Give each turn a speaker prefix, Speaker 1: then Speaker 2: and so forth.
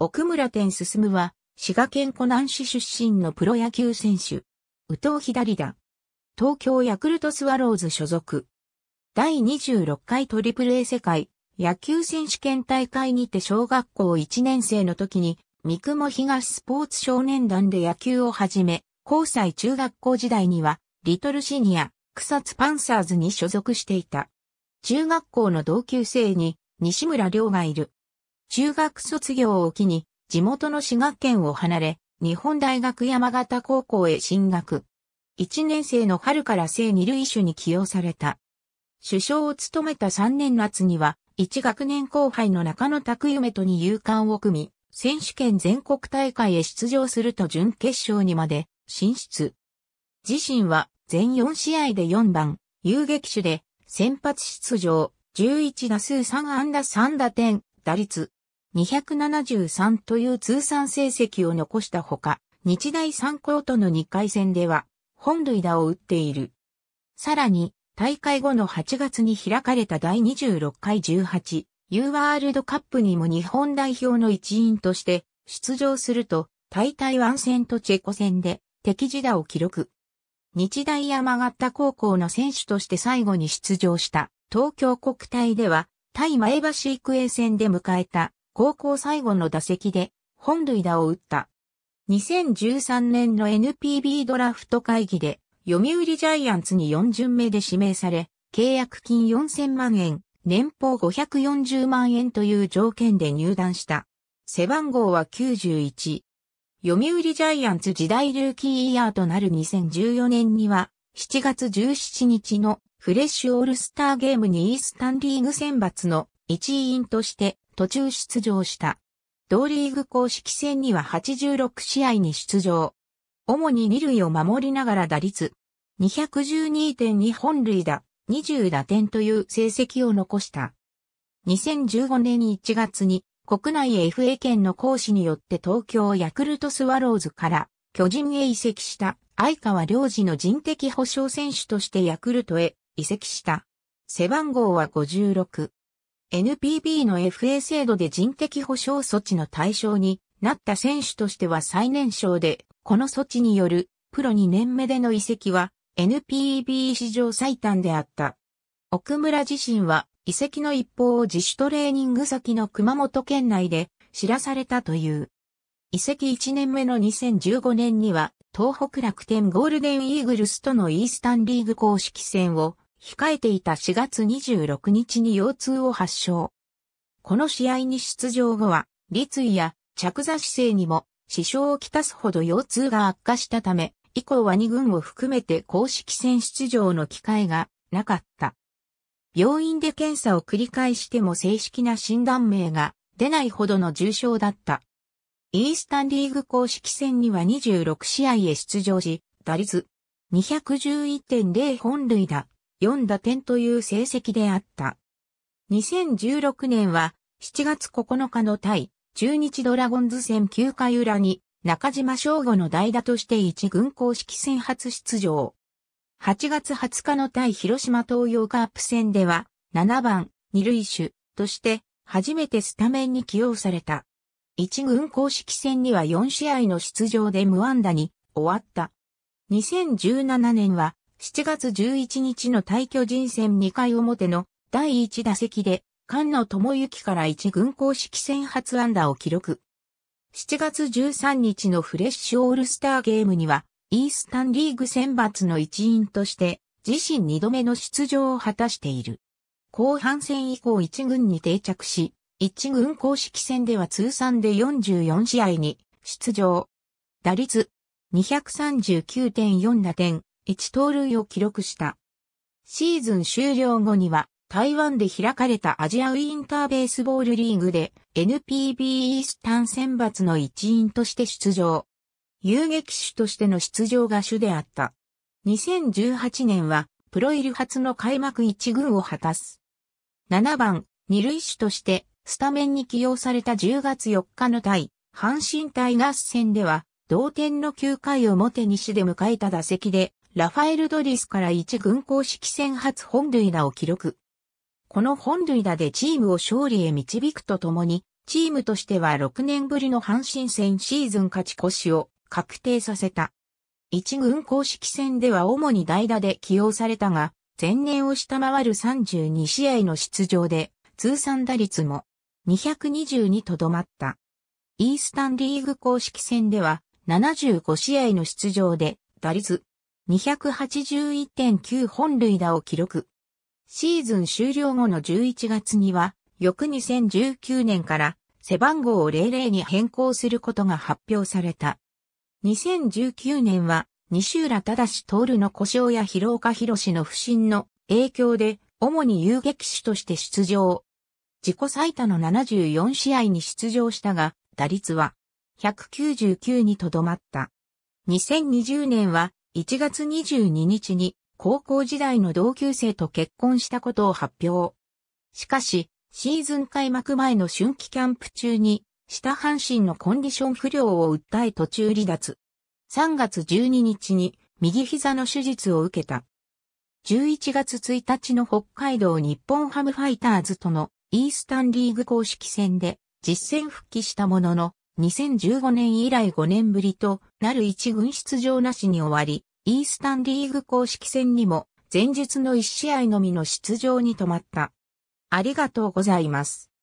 Speaker 1: 奥村天進は、滋賀県湖南市出身のプロ野球選手。宇藤左だ。東京ヤクルトスワローズ所属。第26回トリプル A 世界野球選手権大会にて小学校1年生の時に、三雲東スポーツ少年団で野球を始め、交際中学校時代には、リトルシニア、草津パンサーズに所属していた。中学校の同級生に、西村亮がいる。中学卒業を機に、地元の滋賀県を離れ、日本大学山形高校へ進学。1年生の春から正二塁手に起用された。首相を務めた3年夏には、1学年後輩の中野拓夢とに勇敢を組み、選手権全国大会へ出場すると準決勝にまで進出。自身は全4試合で4番、遊撃手で先発出場、11打数3安打3打点、打率273という通算成績を残したほか、日大三高との2回戦では本塁打を打っている。さらに、大会後の8月に開かれた第26回18 U ワールドカップにも日本代表の一員として出場すると、大台湾戦とチェコ戦で敵地打を記録。日大山形高校の選手として最後に出場した東京国体では、対前橋育英戦で迎えた高校最後の打席で本塁打を打った。2013年の NPB ドラフト会議で読売ジャイアンツに4巡目で指名され、契約金4000万円、年俸540万円という条件で入団した。背番号は91。読売ジャイアンツ時代ルーキーイヤーとなる2014年には、7月17日のフレッシュオールスターゲームにイースタンリーグ選抜の一員として途中出場した。同リーグ公式戦には86試合に出場。主に二塁を守りながら打率212.2本塁打、20打点という成績を残した。2015年1月に国内 FA 権の行使によって東京ヤクルトスワローズから巨人へ移籍した相川良二の人的保障選手としてヤクルトへ移籍した。背番号は56。NPB の FA 制度で人的保障措置の対象になった選手としては最年少でこの措置によるプロ2年目での移籍は NPB 史上最短であった。奥村自身は移籍の一報を自主トレーニング先の熊本県内で知らされたという。移籍1年目の2015年には東北楽天ゴールデンイーグルスとのイースタンリーグ公式戦を控えていた4月26日に腰痛を発症。この試合に出場後は、立位や着座姿勢にも支障をきたすほど腰痛が悪化したため、以降は2軍を含めて公式戦出場の機会がなかった。病院で検査を繰り返しても正式な診断名が出ないほどの重症だった。イースタンリーグ公式戦には26試合へ出場し、打率211.0本塁打、4打点という成績であった。2016年は7月9日の対中日ドラゴンズ戦9回裏に中島翔吾の代打として一軍公式戦初出場。8月20日の対広島東洋カープ戦では7番二塁手として初めてスタメンに起用された。一軍公式戦には4試合の出場で無安打に終わった。2017年は7月11日の対巨人戦2回表の第1打席で菅野智之から一軍公式戦初安打を記録。7月13日のフレッシュオールスターゲームには、イースタンリーグ選抜の一員として、自身2度目の出場を果たしている。後半戦以降一軍に定着し、一軍公式戦では通算で44試合に出場。打率239.4打点、1盗塁を記録した。シーズン終了後には台湾で開かれたアジアウィンターベースボールリーグで NPB イースタン選抜の一員として出場。遊撃手としての出場が主であった。2018年はプロ入り初の開幕一軍を果たす。7番、二塁手としてスタメンに起用された10月4日の対阪神タイガース戦では同点の9回表西で迎えた打席でラファエル・ドリスから一軍公式戦初本塁打を記録。この本塁打でチームを勝利へ導くとともに、チームとしては6年ぶりの阪神戦シーズン勝ち越しを確定させた。一軍公式戦では主に代打で起用されたが、前年を下回る32試合の出場で、通算打率も222とどまった。イースタンリーグ公式戦では75試合の出場で打率281.9本塁打を記録。シーズン終了後の11月には、翌2019年から背番号を00に変更することが発表された。2019年は、西浦正徹の故障や広岡博士の不振の影響で、主に遊撃手として出場。自己最多の74試合に出場したが、打率は199にとどまった。2020年は1月22日に高校時代の同級生と結婚したことを発表。しかし、シーズン開幕前の春季キャンプ中に下半身のコンディション不良を訴え途中離脱。3月12日に右膝の手術を受けた。11月1日の北海道日本ハムファイターズとのイースタンリーグ公式戦で実戦復帰したものの、2015年以来5年ぶりとなる一軍出場なしに終わり、イースタンリーグ公式戦にも前日の1試合のみの出場に止まった。ありがとうございます。